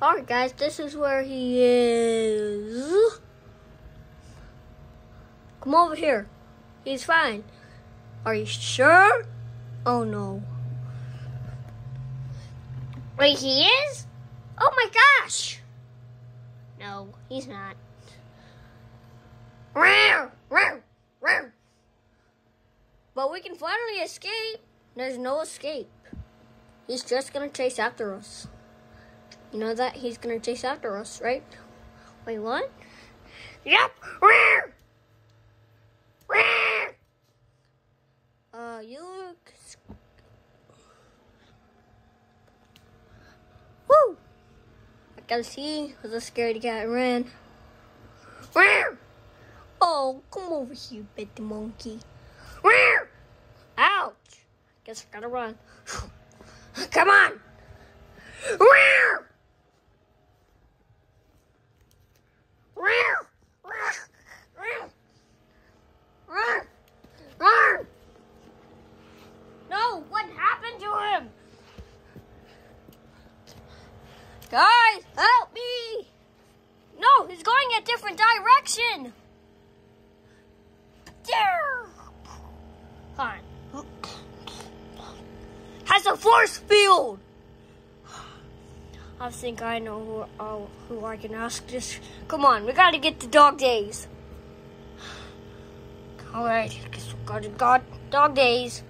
Alright, guys, this is where he is. Come over here. He's fine. Are you sure? Oh no. Wait, he is? Oh my gosh! No, he's not. But we can finally escape. There's no escape. He's just gonna chase after us. You know that he's gonna chase after us, right? Wait, what? Yep. Uh, you look. Woo! I can see was a scaredy cat ran. Oh, come over here, Betty Monkey. Row. Ouch! Guess I gotta run. Come on! Row. Row. Row. Row. Row. No, what happened to him? Guys, help me! No, he's going a different direction. There. Fine. Has a force field. I think I know who, uh, who I can ask this. Come on, we gotta get to dog days. All right, guess we gotta go dog days.